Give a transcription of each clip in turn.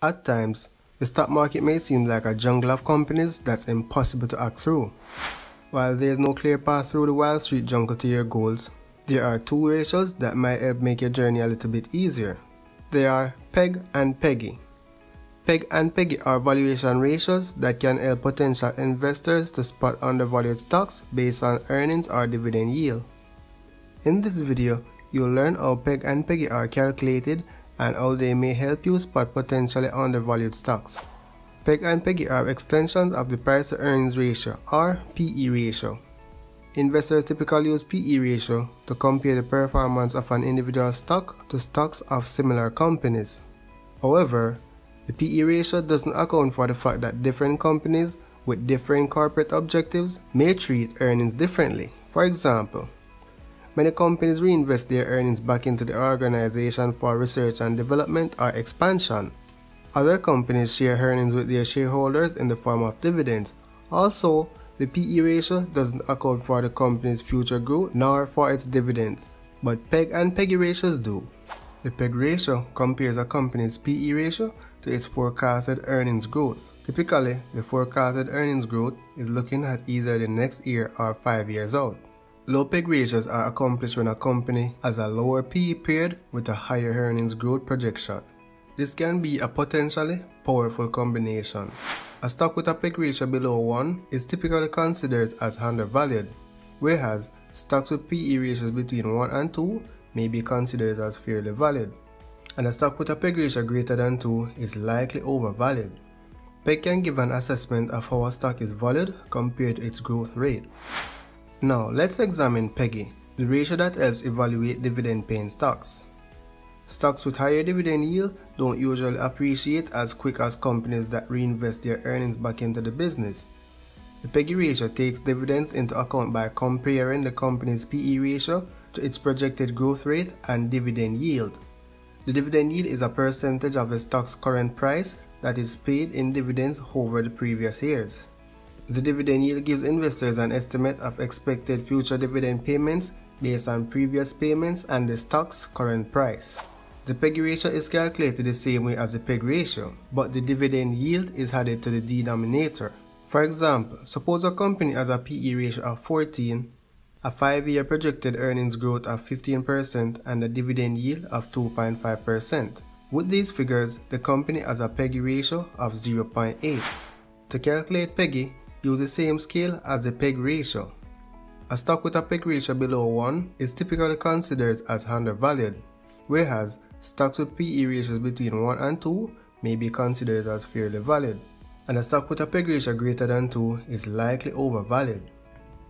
At times, the stock market may seem like a jungle of companies that's impossible to act through. While there is no clear path through the Wall Street jungle to your goals, there are two ratios that might help make your journey a little bit easier. They are PEG and PEGY. PEG and PEGY are valuation ratios that can help potential investors to spot undervalued stocks based on earnings or dividend yield. In this video, you'll learn how PEG and PEGY are calculated and how they may help you spot potentially undervalued stocks. PEG and PEGY are extensions of the price to earnings ratio or PE ratio. Investors typically use PE ratio to compare the performance of an individual stock to stocks of similar companies. However, the PE ratio doesn't account for the fact that different companies with different corporate objectives may treat earnings differently. For example, Many companies reinvest their earnings back into the organization for research and development or expansion. Other companies share earnings with their shareholders in the form of dividends. Also, the PE ratio doesn't account for the company's future growth nor for its dividends, but PEG and PEGY ratios do. The PEG ratio compares a company's PE ratio to its forecasted earnings growth. Typically, the forecasted earnings growth is looking at either the next year or 5 years out. Low PEG ratios are accomplished when a company has a lower PE period with a higher earnings growth projection. This can be a potentially powerful combination. A stock with a PEG ratio below 1 is typically considered as undervalued, whereas stocks with PE ratios between 1 and 2 may be considered as fairly valued, and a stock with a PEG ratio greater than 2 is likely overvalued. PEG can give an assessment of how a stock is valued compared to its growth rate. Now let's examine PEGY, the ratio that helps evaluate dividend paying stocks. Stocks with higher dividend yield don't usually appreciate as quick as companies that reinvest their earnings back into the business. The PEGY ratio takes dividends into account by comparing the company's PE ratio to its projected growth rate and dividend yield. The dividend yield is a percentage of the stock's current price that is paid in dividends over the previous years. The dividend yield gives investors an estimate of expected future dividend payments based on previous payments and the stock's current price. The PEG ratio is calculated the same way as the PEG ratio, but the dividend yield is added to the denominator. For example, suppose a company has a PE ratio of 14, a 5-year projected earnings growth of 15% and a dividend yield of 2.5%. With these figures, the company has a PEG ratio of 0.8. To calculate PEGY, use the same scale as the PEG ratio. A stock with a PEG ratio below 1 is typically considered as undervalued, whereas stocks with PE ratios between 1 and 2 may be considered as fairly valued, and a stock with a PEG ratio greater than 2 is likely overvalued.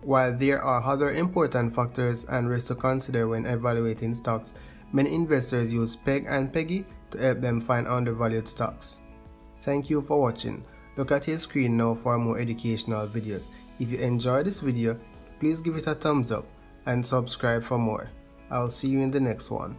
While there are other important factors and risks to consider when evaluating stocks, many investors use PEG and PEGY to help them find undervalued stocks. Thank you for watching. Look at your screen now for more educational videos. If you enjoyed this video, please give it a thumbs up and subscribe for more. I'll see you in the next one.